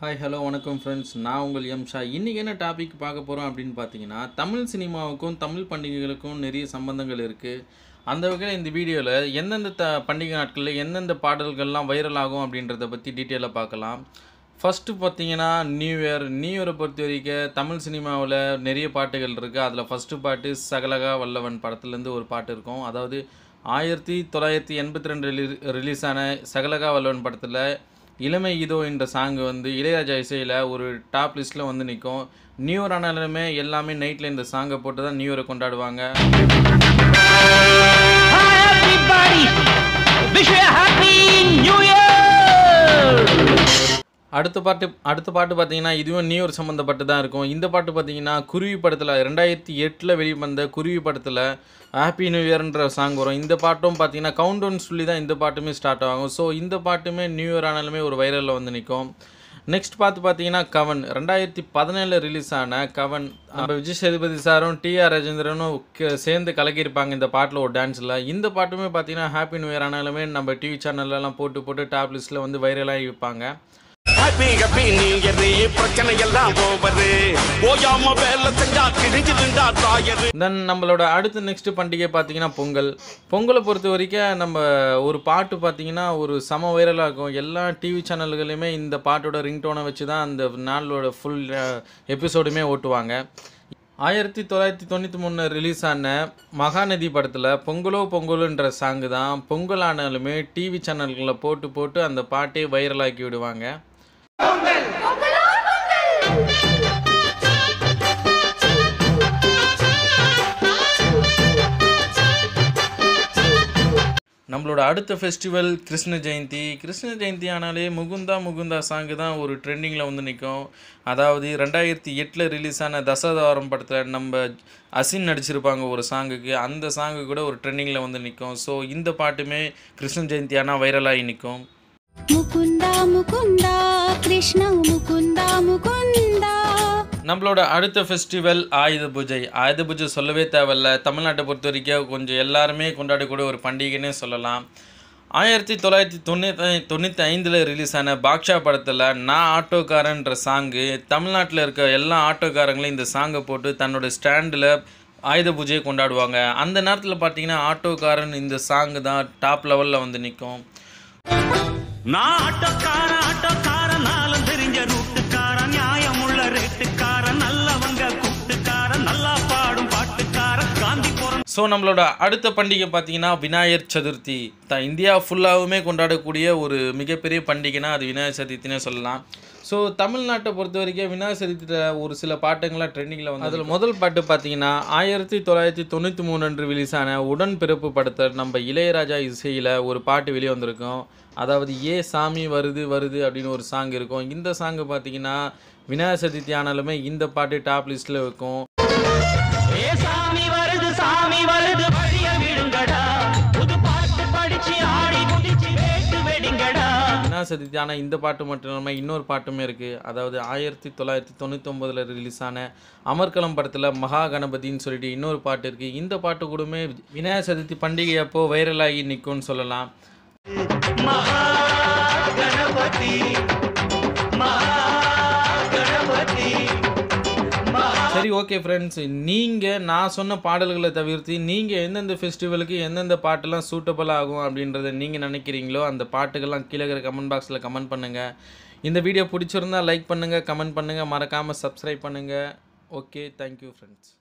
Hi hello வணக்கம் friends நான் உங்கள் எம்ஷா இன்றைக்கி என்ன டாபிக் பார்க்க போகிறோம் அப்படின்னு பார்த்தீங்கன்னா தமிழ் சினிமாவுக்கும் தமிழ் பண்டிகைகளுக்கும் நிறைய சம்பந்தங்கள் இருக்குது அந்த வகையில் இந்த வீடியோவில் எந்தெந்த த பண்டிகை நாட்களில் எந்தெந்த பாடல்கள்லாம் வைரல் ஆகும் அப்படின்றத பற்றி டீட்டெயிலாக பார்க்கலாம். ஃபஸ்ட்டு பார்த்தீங்கன்னா நியூ இயர் நியூ இயரை பொறுத்த வரைக்கும் தமிழ் சினிமாவில் நிறைய பாட்டுகள் இருக்குது அதில் ஃபஸ்ட்டு பாட்டு சகலகா வல்லவன் படத்துலேருந்து ஒரு பாட்டு இருக்கும். அதாவது ஆயிரத்தி தொள்ளாயிரத்தி எண்பத்தி ரெண்டு ரிலீஸ் ஆன சகலகா வல்லவன் படத்தில் இளமை இதோ என்ற சாங்கு வந்து இளையராஜா இசையில் ஒரு டாப் லிஸ்ட்டில் வந்து நிற்கும் நியூ இயர் ஆனாலுமே எல்லாமே நைட்டில் இந்த சாங்கை போட்டு தான் நியூ இயரை கொண்டாடுவாங்க. அடுத்த பாட்டு அடுத்த பாட்டு பார்த்தீங்கன்னா இதுவும் நியூ இயர் சம்மந்தப்பட்டு தான் இருக்கும். இந்த பாட்டு பார்த்தீங்கன்னா குருவி படத்தில் ரெண்டாயிரத்தி எட்டில் வெளிவந்த குருவி படத்தில் ஹாப்பி நியூ இயர்ன்ற சாங் வரும். இந்த பாட்டும் பார்த்தீங்கன்னா கவுண்டவுன் சொல்லி தான் இந்த பாட்டுமே ஸ்டார்ட் ஆகும். ஸோ இந்த பாட்டுமே நியூ இயர் ஆனாலுமே ஒரு வைரலில் வந்து நிற்கும் நெக்ஸ்ட் பார்த்து பார்த்தீங்கன்னா கவன். ரெண்டாயிரத்தி பதினேழில் ரிலீஸ் ஆன கவன். நம்ம விஜய் சேதுபதி சாரும் டிஆர் ராஜேந்திரனும் சேர்ந்து கலக்கியிருப்பாங்க இந்த பாட்டில் ஒரு டான்ஸில் இந்த பாட்டுமே பார்த்தீங்கன்னா ஹாப்பி நியூ இயர் ஆனாலுமே நம்ம டிவி சேனல்லலாம் போட்டு போட்டு டேப்லெட்ஸில் வந்து வைரலாகி வைப்பாங்க ஹாப்பி ஹாப்பி நீங்கரு பிரச்சனை எல்லாம் ஓவரு ஓயாம வேலை செஞ்சா கிழிஞ்சிருந்தா தாயரு தென் நம்மளோட அடுத்த நெக்ஸ்ட் பண்டிகை பார்த்தீங்கன்னா பொங்கல். பொங்கலை பொறுத்த வரைக்கும் நம்ம ஒரு பாட்டு பார்த்தீங்கன்னா ஒரு சம வைரலாக இருக்கும். எல்லா டிவி சேனல்களையுமே இந்த பாட்டோட ரிங்டோனை வச்சு தான் அந்த நாளோட ஃபுல் எபிசோடுமே uh, ஓட்டுவாங்க. ஆயிரத்தி தொள்ளாயிரத்தி தொண்ணூற்றி மூணு ரிலீஸ் ஆன மகாநதி படத்தில் பொங்கலோ பொங்கலுன்ற சாங்கு தான் பொங்கல் ஆனாலுமே டிவி சேனல்களில் போட்டு போட்டு அந்த பாட்டே வைரலாக்கி விடுவாங்க. நம்மளோட அடுத்த ஃபெஸ்டிவல் கிருஷ்ண ஜெயந்தி. கிருஷ்ண ஜெயந்தி ஆனாலே முகுந்தா முகுந்தா சாங்கு தான் ஒரு ட்ரெண்டிங்கில் வந்து நிற்கும் அதாவது ரெண்டாயிரத்தி எட்டில் ரிலீஸ் ஆன தசதாரம் படத்தில் நம்ம அசின் நடிச்சிருப்பாங்க ஒரு சாங்குக்கு அந்த சாங்கு கூட ஒரு ட்ரெண்டிங்கில் வந்து நிற்கும் ஸோ இந்த பாட்டுமே கிருஷ்ண ஜெயந்தி ஆனால் வைரலாகி நிற்கும் நம்மளோட அடுத்த ஃபெஸ்டிவல் ஆயுத பூஜை. ஆயுத பூஜை சொல்லவே தேவையில்ல. தமிழ்நாட்டை பொறுத்த வரைக்கும் கொஞ்சம் எல்லாருமே கொண்டாடக்கூடிய ஒரு பண்டிகைன்னு சொல்லலாம். ஆயிரத்தி தொள்ளாயிரத்தி தொண்ணூற்றி தொண்ணூற்றி ஐந்தில் ரிலீஸ் ஆன பாக்ஷா படத்தில் நான் ஆட்டோக்காரன்ற சாங்கு தமிழ்நாட்டில் இருக்க எல்லா ஆட்டோக்காரங்களையும் இந்த சாங்கை போட்டு தன்னோட ஸ்டாண்டில் ஆயுத பூஜையை கொண்டாடுவாங்க. அந்த நேரத்தில் பார்த்தீங்கன்னா ஆட்டோக்காரன் இந்த சாங்கு தான் டாப் லெவலில் வந்து நிற்கும் நான் ஆட்டோக்கார ஸோ நம்மளோட அடுத்த பண்டிகை பார்த்தீங்கன்னா விநாயகர் சதுர்த்தி. த இந்தியா ஃபுல்லாகவுமே கொண்டாடக்கூடிய ஒரு மிகப்பெரிய பண்டிகைனா அது விநாயகர் சதுர்த்தினே சொல்லலாம். ஸோ தமிழ்நாட்டை பொறுத்த வரைக்கும் விநாயகர் சதுர்த்தியில் ஒரு சில பாட்டுங்களாம் ட்ரெண்டிங்கில் வந்து அதில் முதல் பாட்டு பார்த்தீங்கன்னா ஆயிரத்தி தொள்ளாயிரத்தி தொண்ணூற்றி மூணு அன்று ரிலீஸான உடன் பிறப்பு படத்தை நம்ம இளையராஜா இசையில் ஒரு பாட்டு வெளியே வந்திருக்கோம். அதாவது ஏ சாமி வருது வருது அப்படின்னு ஒரு சாங் இருக்கும். இந்த சாங்கு பார்த்தீங்கன்னா விநாயகர் சதுர்த்தி ஆனாலுமே இந்த பாட்டு டாப் லிஸ்ட்டில் இருக்கும் என்ன சதுர்த்தி ஆனால் இந்த பாட்டு மட்டும் இல்லாமல் இன்னொரு பாட்டுமே இருக்குது அதாவது ஆயிரத்தி தொள்ளாயிரத்தி தொண்ணூத்தொம்பதில் ரிலீஸ் ஆன அமர்கலம் படத்தில் மகா கணபதின்னு சொல்லிட்டு இன்னொரு பாட்டு இருக்குது இந்த பாட்டு கூடமே விநாயகர் சதுர்த்தி பண்டிகை அப்போ வைரலாகி நிற்கும்னு சொல்லலாம். மாதிரி ஓகே ஃப்ரெண்ட்ஸ் நீங்கள் நான் சொன்ன பாடல்களை தவிர்த்து நீங்கள் எந்தெந்த ஃபெஸ்டிவலுக்கு எந்தெந்த பாட்டெல்லாம் சூட்டபிள் ஆகும் அப்படின்றத நீங்கள் நினைக்கிறீங்களோ அந்த பாட்டுக்கெல்லாம் கீழே இருக்கிற கமெண்ட் பாக்ஸில் கமெண்ட் பண்ணுங்கள் இந்த வீடியோ பிடிச்சிருந்தா லைக் பண்ணுங்கள் கமெண்ட் பண்ணுங்கள் மறக்காமல் சப்ஸ்கிரைப் பண்ணுங்கள் ஓகே தேங்க்யூ ஃப்ரெண்ட்ஸ்